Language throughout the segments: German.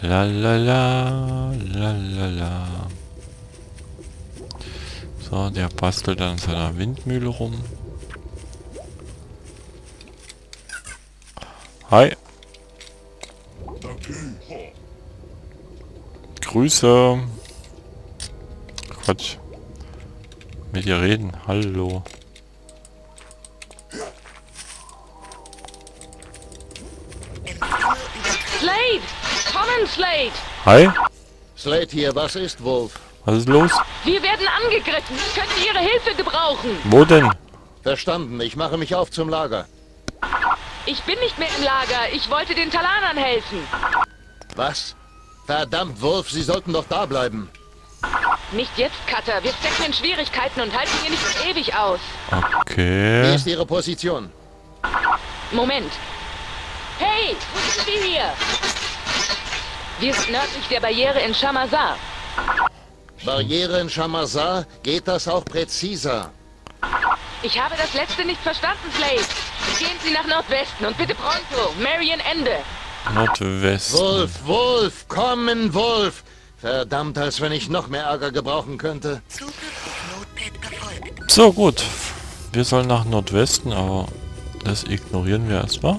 La la la, la la la. So, der bastelt an seiner Windmühle rum. Hi. Grüße. Quatsch. Mit dir reden. Hallo. Slade! Kommen, Slade! Hi. Slate hier, was ist, Wolf? Was ist los? Wir werden angegriffen. Wir könnten Ihre Hilfe gebrauchen. Wo denn? Verstanden, ich mache mich auf zum Lager. Ich bin nicht mehr im Lager. Ich wollte den Talanern helfen. Was? Verdammt, Wolf, Sie sollten doch da bleiben. Nicht jetzt, Cutter. Wir stecken in Schwierigkeiten und halten hier nicht ewig aus. Wie Okay. ist Ihre Position? Moment. Hey, wo sind wir hier? Wir sind nördlich der Barriere in Shamazar. Barriere in Shamazar, geht das auch präziser? Ich habe das letzte nicht verstanden, Slade. Gehen Sie nach Nordwesten und bitte pronto. Marion Ende. Nordwesten. Wolf, Wolf, kommen, Wolf! Verdammt, als wenn ich noch mehr Ärger gebrauchen könnte. Zugriff auf Notepad erfolgt. So, gut. Wir sollen nach Nordwesten, aber das ignorieren wir erstmal.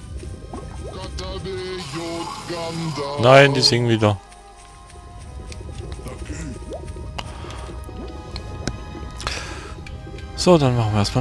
Nein, die singen wieder. So, dann machen wir erstmal